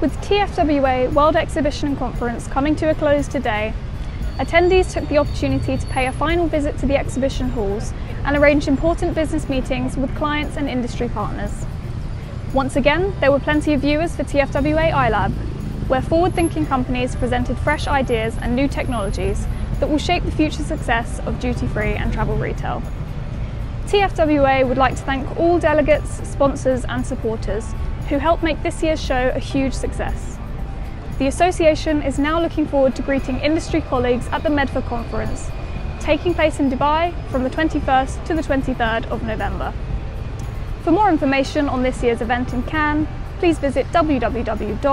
With TFWA World Exhibition and Conference coming to a close today, attendees took the opportunity to pay a final visit to the exhibition halls and arrange important business meetings with clients and industry partners. Once again, there were plenty of viewers for TFWA iLab, where forward-thinking companies presented fresh ideas and new technologies that will shape the future success of duty-free and travel retail. TFWA would like to thank all delegates, sponsors and supporters who helped make this year's show a huge success. The association is now looking forward to greeting industry colleagues at the MEADFA conference, taking place in Dubai from the 21st to the 23rd of November. For more information on this year's event in Cannes, please visit www.tfwa.com.